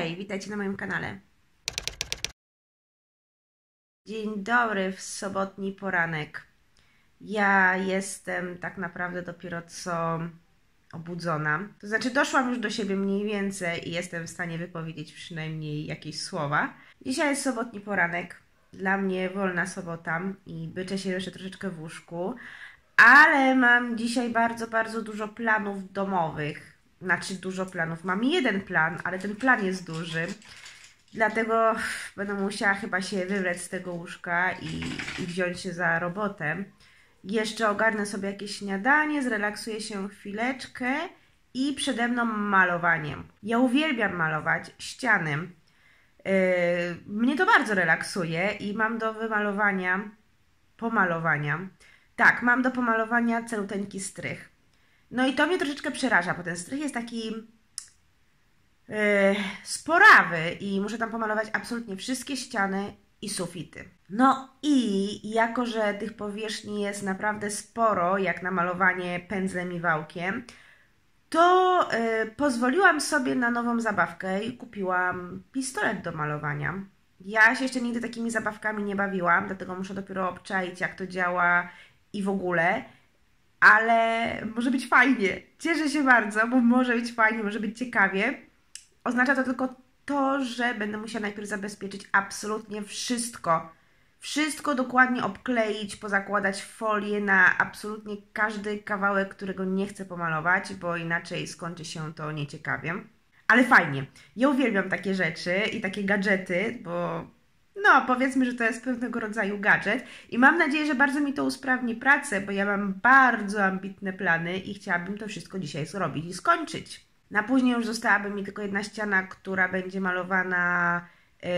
Hej, witajcie na moim kanale. Dzień dobry w sobotni poranek. Ja jestem tak naprawdę dopiero co obudzona. To znaczy, doszłam już do siebie mniej więcej i jestem w stanie wypowiedzieć przynajmniej jakieś słowa. Dzisiaj jest sobotni poranek. Dla mnie wolna sobota i byczę się jeszcze troszeczkę w łóżku, ale mam dzisiaj bardzo, bardzo dużo planów domowych. Znaczy, dużo planów. Mam jeden plan, ale ten plan jest duży. Dlatego będę musiała chyba się wybrać z tego łóżka i, i wziąć się za robotę. Jeszcze ogarnę sobie jakieś śniadanie, zrelaksuję się chwileczkę i przede mną malowanie. Ja uwielbiam malować ściany. Yy, mnie to bardzo relaksuje i mam do wymalowania, pomalowania. Tak, mam do pomalowania celuteńki strych. No i to mnie troszeczkę przeraża, bo ten strych jest taki yy, sporawy i muszę tam pomalować absolutnie wszystkie ściany i sufity. No i jako, że tych powierzchni jest naprawdę sporo, jak na malowanie pędzlem i wałkiem, to y, pozwoliłam sobie na nową zabawkę i kupiłam pistolet do malowania. Ja się jeszcze nigdy takimi zabawkami nie bawiłam, dlatego muszę dopiero obczaić, jak to działa i w ogóle. Ale może być fajnie. Cieszę się bardzo, bo może być fajnie, może być ciekawie. Oznacza to tylko to, że będę musiała najpierw zabezpieczyć absolutnie wszystko. Wszystko dokładnie obkleić, pozakładać folię na absolutnie każdy kawałek, którego nie chcę pomalować, bo inaczej skończy się to nieciekawie. Ale fajnie. Ja uwielbiam takie rzeczy i takie gadżety, bo no, powiedzmy, że to jest pewnego rodzaju gadżet i mam nadzieję, że bardzo mi to usprawni pracę, bo ja mam bardzo ambitne plany i chciałabym to wszystko dzisiaj zrobić i skończyć. Na później już zostałaby mi tylko jedna ściana, która będzie malowana y,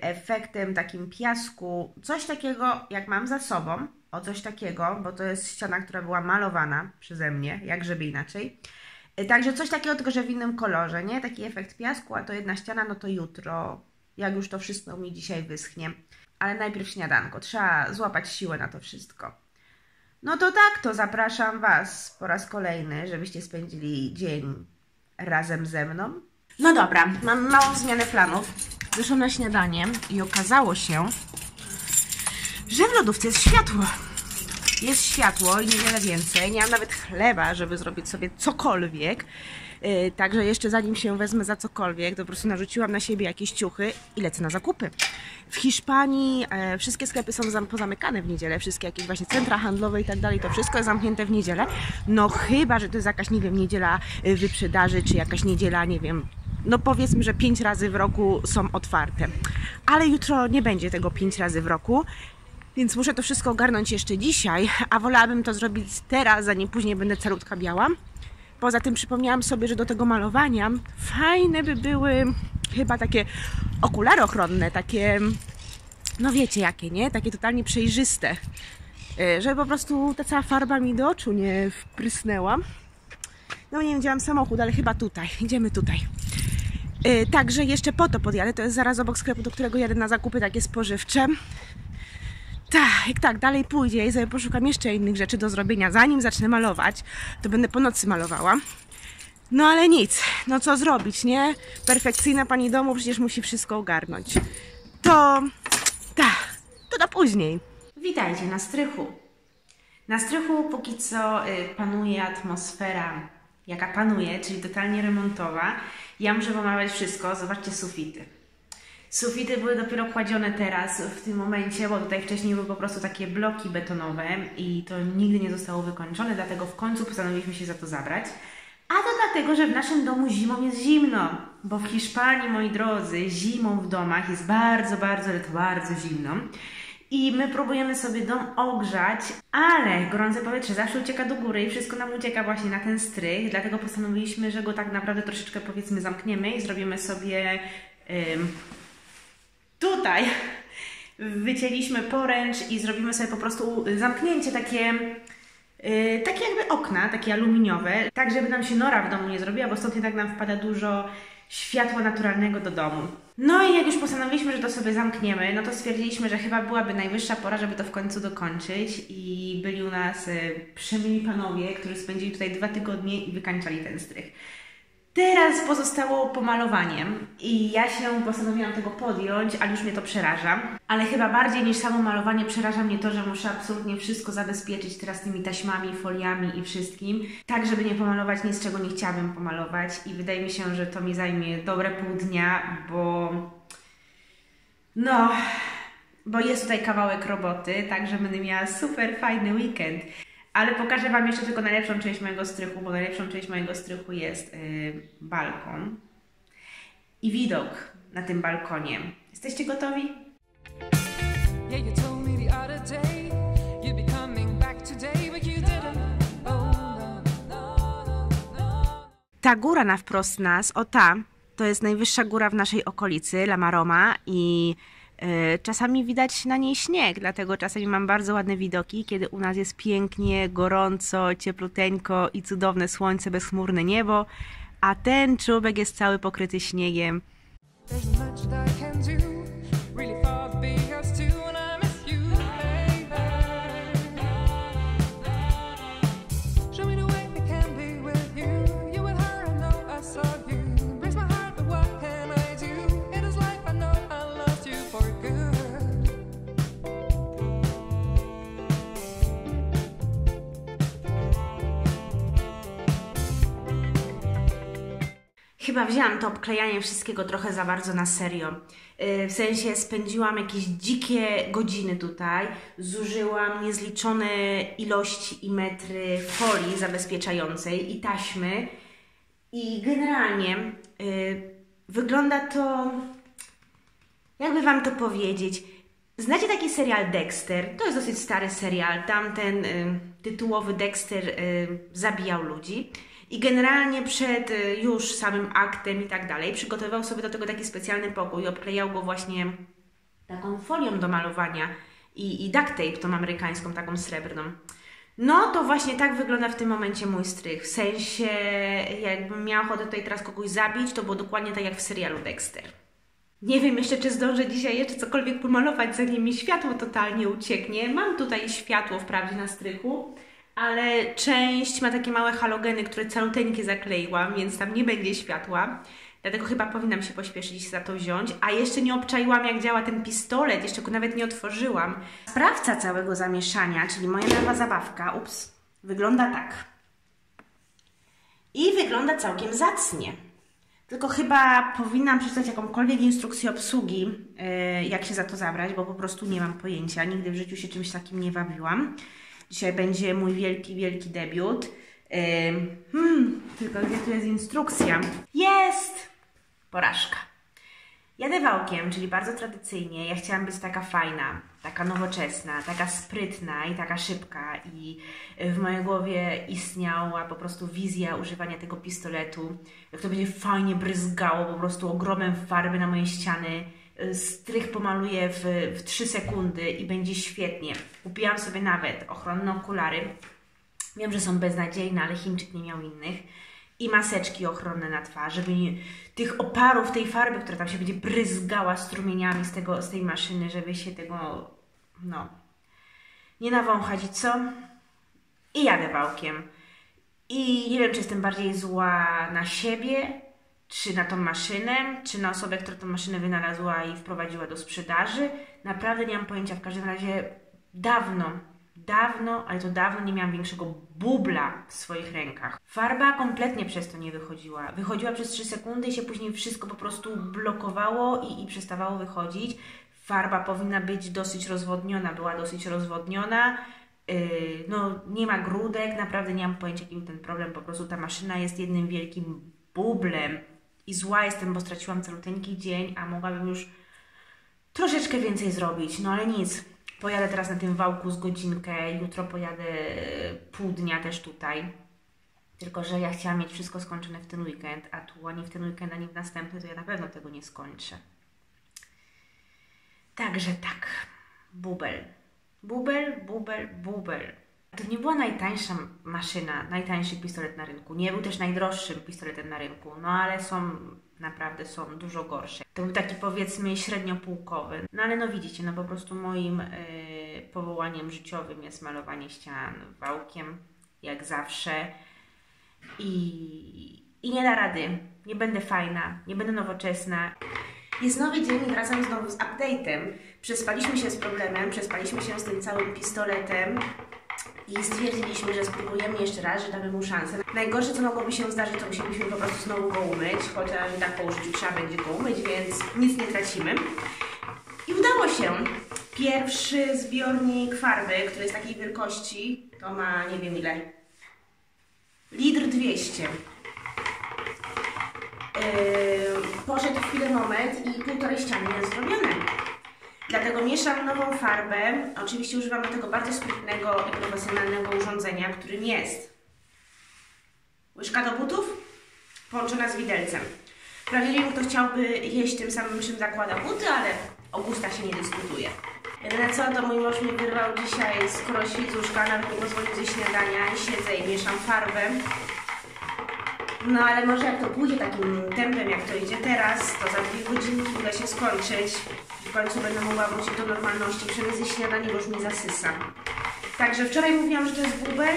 efektem takim piasku. Coś takiego, jak mam za sobą, o coś takiego, bo to jest ściana, która była malowana przeze mnie, jak żeby inaczej. Y, także coś takiego, tylko że w innym kolorze, nie? Taki efekt piasku, a to jedna ściana, no to jutro, jak już to wszystko mi dzisiaj wyschnie. Ale najpierw śniadanko, trzeba złapać siłę na to wszystko. No to tak, to zapraszam Was po raz kolejny, żebyście spędzili dzień razem ze mną. No dobra, mam małą zmianę planów. Wyszłam na śniadanie i okazało się, że w lodówce jest światło. Jest światło i niewiele więcej. Nie mam nawet chleba, żeby zrobić sobie cokolwiek. Yy, także jeszcze zanim się wezmę za cokolwiek, to po prostu narzuciłam na siebie jakieś ciuchy i lecę na zakupy. W Hiszpanii e, wszystkie sklepy są zam pozamykane w niedzielę, wszystkie jakieś właśnie centra handlowe i tak dalej, to wszystko jest zamknięte w niedzielę. No chyba, że to jest jakaś, nie wiem, niedziela y, wyprzedaży, czy jakaś niedziela, nie wiem, no powiedzmy, że pięć razy w roku są otwarte. Ale jutro nie będzie tego pięć razy w roku. Więc muszę to wszystko ogarnąć jeszcze dzisiaj, a wolałabym to zrobić teraz, zanim później będę calutka biała. Poza tym przypomniałam sobie, że do tego malowania fajne by były chyba takie okulary ochronne, takie, no wiecie jakie, nie? Takie totalnie przejrzyste. Y, żeby po prostu ta cała farba mi do oczu nie wprysnęła. No nie mam samochód, ale chyba tutaj. Idziemy tutaj. Yy, także jeszcze po to podjadę. To jest zaraz obok sklepu, do którego jadę na zakupy takie spożywcze. Tak, tak dalej pójdzie i sobie poszukam jeszcze innych rzeczy do zrobienia, zanim zacznę malować, to będę po nocy malowała. No ale nic, no co zrobić, nie? Perfekcyjna pani domu przecież musi wszystko ogarnąć. To, tak, to na później. Witajcie na strychu. Na strychu póki co y, panuje atmosfera, jaka panuje, czyli totalnie remontowa. Ja muszę pomalować wszystko, zobaczcie sufity. Sufity były dopiero kładzione teraz, w tym momencie, bo tutaj wcześniej były po prostu takie bloki betonowe i to nigdy nie zostało wykończone, dlatego w końcu postanowiliśmy się za to zabrać. A to dlatego, że w naszym domu zimą jest zimno, bo w Hiszpanii, moi drodzy, zimą w domach jest bardzo, bardzo, ale to bardzo zimno. I my próbujemy sobie dom ogrzać, ale gorące powietrze zawsze ucieka do góry i wszystko nam ucieka właśnie na ten strych, dlatego postanowiliśmy, że go tak naprawdę troszeczkę powiedzmy zamkniemy i zrobimy sobie ym, tutaj wycięliśmy poręcz i zrobimy sobie po prostu zamknięcie takie yy, takie jakby okna, takie aluminiowe, tak żeby nam się nora w domu nie zrobiła, bo stąd jednak nam wpada dużo światła naturalnego do domu. No i jak już postanowiliśmy, że to sobie zamkniemy, no to stwierdziliśmy, że chyba byłaby najwyższa pora, żeby to w końcu dokończyć i byli u nas y, przemili panowie, którzy spędzili tutaj dwa tygodnie i wykańczali ten strych. Teraz pozostało pomalowanie i ja się postanowiłam tego podjąć, ale już mnie to przeraża. Ale chyba bardziej niż samo malowanie przeraża mnie to, że muszę absolutnie wszystko zabezpieczyć teraz tymi taśmami, foliami i wszystkim, tak żeby nie pomalować nic, czego nie chciałabym pomalować i wydaje mi się, że to mi zajmie dobre pół dnia, bo no, bo jest tutaj kawałek roboty, także będę miała super fajny weekend. Ale pokażę Wam jeszcze tylko najlepszą część mojego strychu, bo najlepszą część mojego strychu jest yy, balkon i widok na tym balkonie. Jesteście gotowi? Ta góra na wprost nas, o ta, to jest najwyższa góra w naszej okolicy, La Maroma i czasami widać na niej śnieg, dlatego czasami mam bardzo ładne widoki, kiedy u nas jest pięknie, gorąco, ciepluteńko i cudowne słońce, bezchmurne niebo, a ten czubek jest cały pokryty śniegiem. Chyba wzięłam to obklejanie wszystkiego trochę za bardzo na serio. Y, w sensie spędziłam jakieś dzikie godziny tutaj, zużyłam niezliczone ilości i metry folii zabezpieczającej i taśmy. I generalnie yy, wygląda to. Jakby Wam to powiedzieć? Znacie taki serial Dexter? To jest dosyć stary serial. Tamten yy, tytułowy Dexter yy, zabijał ludzi. I generalnie przed y, już samym aktem i tak dalej przygotowywał sobie do tego taki specjalny pokój, obklejał go właśnie taką folią do malowania i, i duct tape, tą amerykańską, taką srebrną. No to właśnie tak wygląda w tym momencie mój strych. W sensie, jakbym miała ochotę tutaj teraz kogoś zabić, to było dokładnie tak jak w serialu Dexter. Nie wiem jeszcze, czy zdążę dzisiaj jeszcze cokolwiek pomalować, zanim mi światło totalnie ucieknie. Mam tutaj światło wprawdzie na strychu, ale część ma takie małe halogeny, które caluteńkie zakleiłam, więc tam nie będzie światła. Dlatego chyba powinnam się pośpieszyć za to wziąć. A jeszcze nie obczaiłam, jak działa ten pistolet, jeszcze go nawet nie otworzyłam. Sprawca całego zamieszania, czyli moja nowa zabawka, ups, wygląda tak. I wygląda całkiem zacnie. Tylko chyba powinnam przeczytać jakąkolwiek instrukcję obsługi, yy, jak się za to zabrać, bo po prostu nie mam pojęcia. Nigdy w życiu się czymś takim nie bawiłam. Dzisiaj będzie mój wielki, wielki debiut. Hmm, tylko gdzie tu jest instrukcja? Jest! Porażka. Jadę wałkiem, czyli bardzo tradycyjnie. Ja chciałam być taka fajna, taka nowoczesna, taka sprytna i taka szybka. I w mojej głowie istniała po prostu wizja używania tego pistoletu. Jak to będzie fajnie bryzgało po prostu ogromem farby na moje ściany strych pomaluję w, w 3 sekundy i będzie świetnie. Kupiłam sobie nawet ochronne okulary. Wiem, że są beznadziejne, ale Chińczyk nie miał innych. I maseczki ochronne na twarz, żeby nie, tych oparów tej farby, która tam się będzie bryzgała strumieniami z, tego, z tej maszyny, żeby się tego, no, nie nawąchać. Co? I jadę wałkiem. I nie wiem, czy jestem bardziej zła na siebie, czy na tą maszynę, czy na osobę, która tą maszynę wynalazła i wprowadziła do sprzedaży. Naprawdę nie mam pojęcia. W każdym razie dawno, dawno, ale to dawno nie miałam większego bubla w swoich rękach. Farba kompletnie przez to nie wychodziła. Wychodziła przez 3 sekundy i się później wszystko po prostu blokowało i, i przestawało wychodzić. Farba powinna być dosyć rozwodniona, była dosyć rozwodniona. Yy, no, nie ma grudek, naprawdę nie mam pojęcia, jakim ten problem. Po prostu ta maszyna jest jednym wielkim bublem i zła jestem, bo straciłam caluteńki dzień, a mogłabym już troszeczkę więcej zrobić. No ale nic. Pojadę teraz na tym wałku z godzinkę, jutro pojadę pół dnia też tutaj. Tylko, że ja chciałam mieć wszystko skończone w ten weekend, a tu ani w ten weekend, ani w następny, to ja na pewno tego nie skończę. Także tak. Bubel. Bubel, bubel, bubel. To nie była najtańsza maszyna, najtańszy pistolet na rynku. Nie był też najdroższym pistoletem na rynku, no ale są, naprawdę są dużo gorsze. To był taki powiedzmy średnio półkowy. No ale no widzicie, no po prostu moim yy, powołaniem życiowym jest malowanie ścian wałkiem, jak zawsze. I, i nie da rady. Nie będę fajna, nie będę nowoczesna. Jest nowy dzień i wracam znowu z update'em. Przespaliśmy się z problemem, przespaliśmy się z tym całym pistoletem i stwierdziliśmy, że spróbujemy jeszcze raz, że damy mu szansę. Najgorsze, co mogłoby się zdarzyć, to musielibyśmy po prostu znowu go umyć, chociaż i tak po użyciu trzeba będzie go umyć, więc nic nie tracimy. I udało się. Pierwszy zbiornik farby, który jest takiej wielkości, to ma nie wiem ile. Litr 200. Yy, poszedł chwilę moment i półtorej ściany zrobione. Dlatego mieszam nową farbę. Oczywiście używam tego bardzo sprytnego i profesjonalnego urządzenia, którym jest łyżka do butów połączona z widelcem. Prawie wiem, kto chciałby jeść tym samym, czym zakłada buty, ale o gustach się nie dyskutuje. Jedyne co, to mój mąż mnie wyrwał dzisiaj z kroświ z łóżka, nawet nie pozwolił ze śniadania i siedzę i mieszam farbę. No ale może jak to pójdzie takim tempem, jak to idzie teraz, to za dwie godzinki uda się skończyć. W końcu będę mogła wrócić do normalności, przynajmniej ze śniadania, bo już mnie zasysa. Także wczoraj mówiłam, że to jest bubel.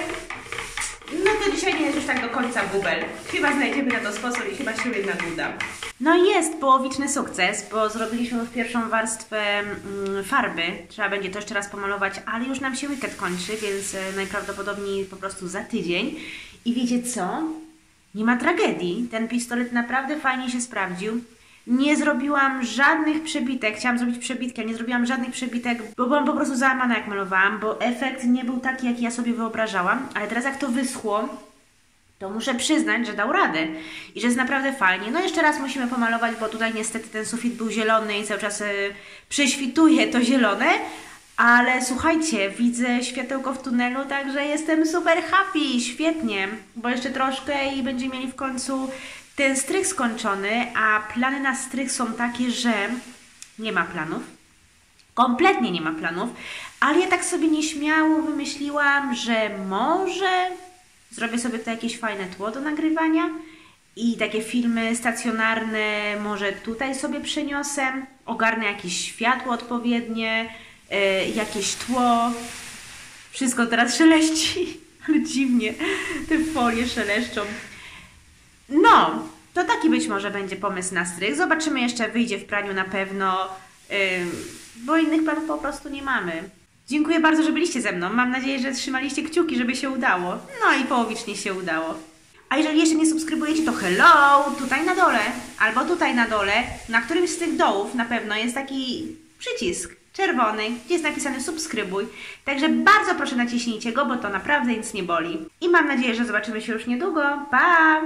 No to dzisiaj nie jest już tak do końca bubel. Chyba znajdziemy na to sposób i chyba się jednak uda. No jest połowiczny sukces, bo zrobiliśmy już pierwszą warstwę mm, farby. Trzeba będzie to jeszcze raz pomalować, ale już nam się weekend kończy, więc e, najprawdopodobniej po prostu za tydzień. I wiecie co? Nie ma tragedii. Ten pistolet naprawdę fajnie się sprawdził. Nie zrobiłam żadnych przebitek. Chciałam zrobić przebitki, ale nie zrobiłam żadnych przebitek, bo byłam po prostu załamana jak malowałam, bo efekt nie był taki, jaki ja sobie wyobrażałam. Ale teraz jak to wyschło, to muszę przyznać, że dał radę i że jest naprawdę fajnie. No jeszcze raz musimy pomalować, bo tutaj niestety ten sufit był zielony i cały czas y, prześwituje to zielone, ale słuchajcie, widzę światełko w tunelu, także jestem super happy, świetnie, bo jeszcze troszkę i będziemy mieli w końcu ten strych skończony, a plany na strych są takie, że nie ma planów. Kompletnie nie ma planów, ale ja tak sobie nieśmiało wymyśliłam, że może zrobię sobie tutaj jakieś fajne tło do nagrywania i takie filmy stacjonarne może tutaj sobie przeniosę, ogarnę jakieś światło odpowiednie, yy, jakieś tło. Wszystko teraz szeleści, ale dziwnie te folie szeleszczą. No, to taki być może będzie pomysł na strych. Zobaczymy jeszcze, wyjdzie w praniu na pewno, yy, bo innych planów po prostu nie mamy. Dziękuję bardzo, że byliście ze mną. Mam nadzieję, że trzymaliście kciuki, żeby się udało. No i połowicznie się udało. A jeżeli jeszcze nie subskrybujecie, to hello, tutaj na dole, albo tutaj na dole, na którymś z tych dołów na pewno jest taki przycisk czerwony, gdzie jest napisane subskrybuj. Także bardzo proszę naciśnijcie go, bo to naprawdę nic nie boli. I mam nadzieję, że zobaczymy się już niedługo. Pa!